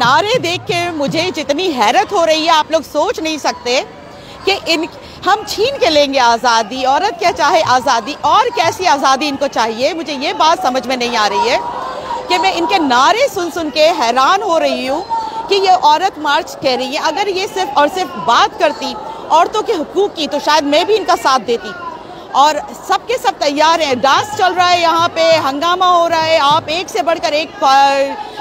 नारे देख के मुझे जितनी हैरत हो रही है, आप लोग सोच नहीं सकते कि इन, हम छीन के लेंगे आज़ादी। औरत क्या चाहे आज़ादी, और कैसी आज़ादी इनको चाहिए? मुझे ये बात समझ में नहीं आ रही है कि मैं इनके नारे सुन सुन के हैरान हो रही हूँ कि ये औरत मार्च कह रही है। अगर ये सिर्फ़ और सिर्फ़ बात करती, औरतों के हकूक़ की तो शायद मैं भी इनका साथ देती। और सबके सब तैयार हैं। डांस चल रहा है यहाँ पे, हंगामा हो रहा है। आप एक से बढ़कर एक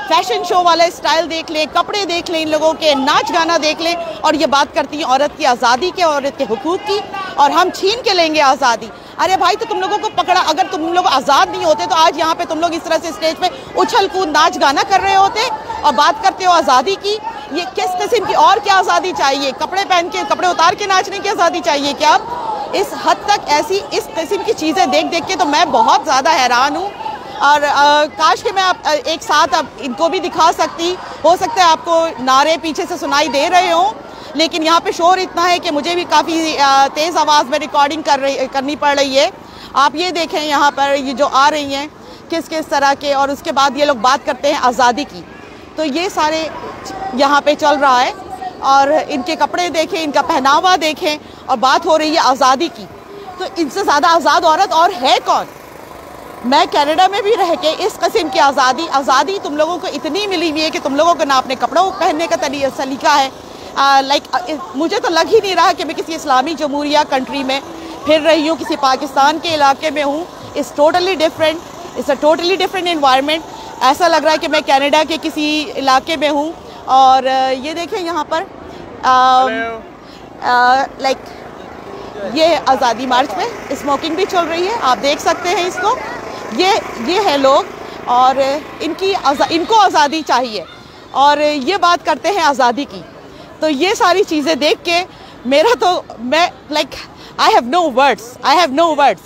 फ़ैशन शो वाला स्टाइल देख लें, कपड़े देख लें, इन लोगों के नाच गाना देख लें। और ये बात करती हैं औरत की आज़ादी के, औरत के हकूक़ की, और हम छीन के लेंगे आज़ादी। अरे भाई तो तुम लोगों को पकड़ा, अगर तुम लोग आज़ाद नहीं होते तो आज यहाँ पे तुम लोग इस तरह से स्टेज पे उछल कूद नाच गाना कर रहे होते और बात करते हो आज़ादी की। ये किस किस्म की और क्या आज़ादी चाहिए? कपड़े पहन के, कपड़े उतार के नाचने की आज़ादी चाहिए क्या? इस हद तक ऐसी इस किस्म की चीज़ें देख देख के तो मैं बहुत ज़्यादा हैरान हूँ। और आ, काश कि मैं आप एक साथ अब इनको भी दिखा सकती। हो सकता है आपको नारे पीछे से सुनाई दे रहे हों लेकिन यहाँ पे शोर इतना है कि मुझे भी काफ़ी तेज़ आवाज़ में रिकॉर्डिंग कर रही करनी पड़ रही है। आप ये देखें यहाँ पर ये जो आ रही हैं किस किस तरह के और उसके बाद ये लोग बात करते हैं आज़ादी की। तो ये सारे यहाँ पे चल रहा है और इनके कपड़े देखें इनका पहनावा देखें और बात हो रही है आज़ादी की। तो इनसे ज़्यादा आज़ाद औरत और है कौन? मैं कनाडा में भी रह के इस कस्म की आज़ादी आज़ादी तुम लोगों को इतनी मिली हुई है कि तुम लोगों को ना अपने कपड़ों पहनने का सलीका है। लाइक मुझे तो लग ही नहीं रहा कि मैं किसी इस्लामी जमहूरिया कंट्री में फिर रही हूँ किसी पाकिस्तान के इलाके में हूँ। इस totally different is a totally different environment ऐसा लग रहा है कि मैं कनाडा के किसी इलाके में हूँ। और ये देखें यहाँ पर लाइक ये आज़ादी मार्च में स्मोकिंग भी चल रही है। आप देख सकते हैं इसको। ये ये है लोग और इनकी आजा, इनको आज़ादी चाहिए। और ये बात करते हैं आज़ादी की। तो ये सारी चीज़ें देख के मेरा तो मैं like I have no words I have no words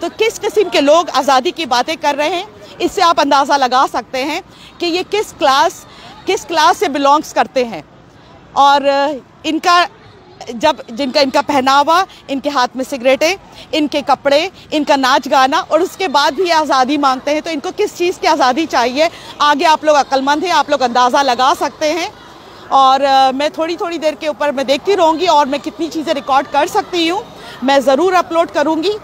तो किस किस्म के लोग आज़ादी की बातें कर रहे हैं इससे आप अंदाज़ा लगा सकते हैं कि ये किस क्लास किस क्लास से बिलोंग्स करते हैं। और इनका जब जिनका इनका पहनावा, इनके हाथ में सिगरेटें, इनके कपड़े, इनका नाच गाना और उसके बाद भी आज़ादी मांगते हैं तो इनको किस चीज़ की आज़ादी चाहिए? आगे आप लोग अक्लमंद हैं, आप लोग अंदाज़ा लगा सकते हैं। और मैं थोड़ी थोड़ी देर के ऊपर मैं देखती रहूँगी और मैं कितनी चीज़ें रिकॉर्ड कर सकती हूँ। मैं ज़रूर अपलोड करूँगी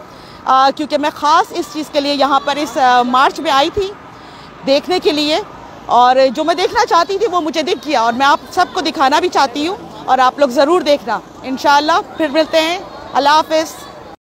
क्योंकि मैं ख़ास इस चीज़ के लिए यहाँ पर इस मार्च में आई थी देखने के लिए। और जो मैं देखना चाहती थी वो मुझे दिख गया और मैं आप सबको दिखाना भी चाहती हूँ। और आप लोग ज़रूर देखना। इन फिर मिलते हैं। अल्लाह हाफिज़।